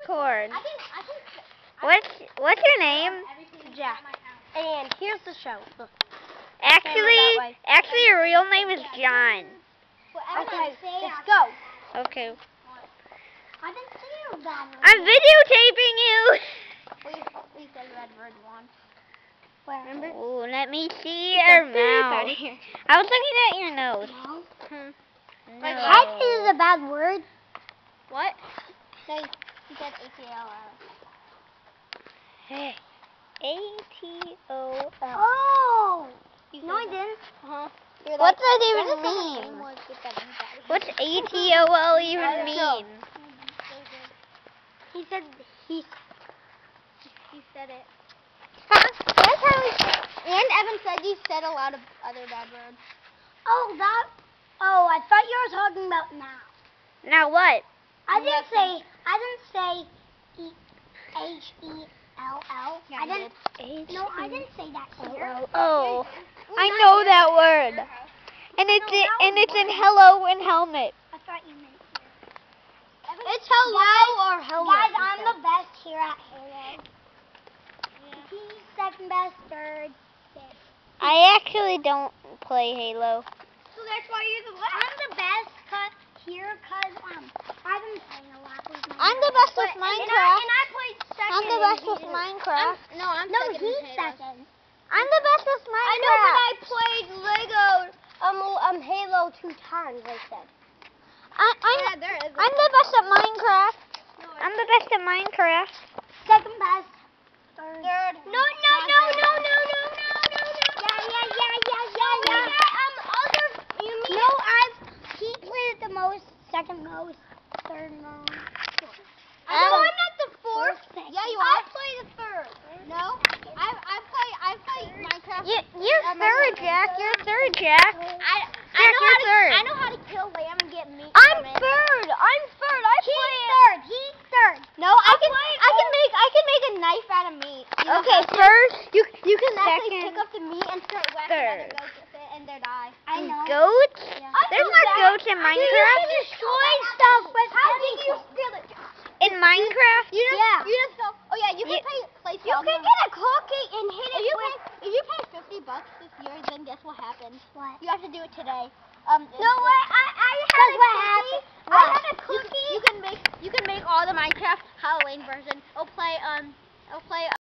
record. I think, I think, What's what's your name? Jack. And here's the show. Look. Actually, actually, your real name is John. Okay, let's go. Okay. I didn't see you that I'm videotaping you. We, we said red word one. Remember? Ooh, let me see your mouth. I was looking at your nose. No. Hmm. No. Like, heck is a bad word. What? No, he said A-T-L-L. Hey. A T O L. Oh! No, I didn't. Uh-huh. What does that even mean? What's A T O L even mean? He said he. He said it. That's how he said. And Evan said you said a lot of other bad words. Oh, that. Oh, I thought you were talking about now. Now what? I didn't say. I didn't say E H E L L. Yeah, I didn't. H No, I didn't say that here. Oh, I know that word. And it's in, and it's in hello and helmet. I thought you meant here. It's hello or hello. Guys, I'm the best here at Halo. He's second best, third, fifth. I actually don't play Halo. So that's why you're the best. I'm the best cut here because um I've been playing a lot with my I'm the dad. Best with But- and I- Minecraft. And I, played second. I'm the best with. Minecraft. I'm- no, I'm No, second. he's second. I'm the best with Minecraft. I know, but I played Lego um um Halo two times. I said. I, I'm, Yeah. I'm the best at Minecraft. No, I'm the best at Minecraft. second best. Third. Third. No, no, no, no, no, no, no, no, no. Yeah, yeah, yeah, yeah, yeah, No, yeah. um, other. You mean? No, I've he played the most, second most, third most. I Um, I'm not the fourth. Yeah, you are. I play the third. No, I I play I play Minecraft. You, you're I'm third. Jack. You're third, Jack. I I Jack, know you're how to third. I know how to kill lamb and get meat. I'm third. I'm third. I He's play third. He's third. No, I I'll can I can make I can make a knife out of meat. You Okay, first. You you can actually second, pick up the meat and start whacking third. other goats with it and they die. I know. Goats? Yeah. There's not goats in Minecraft. You destroy stuff, but how did you steal it? In Minecraft? You just, Yeah. you just go. Oh yeah, you can You- pay play. You can get a cookie and hit If it you with. pay if you pay fifty bucks this year, then guess what happens? What? You have to do it today. Um. No way! I I had a what cookie. happened? I had a You- cookie. You, can make you can make all the Minecraft Halloween version. I'll play um. I'll play.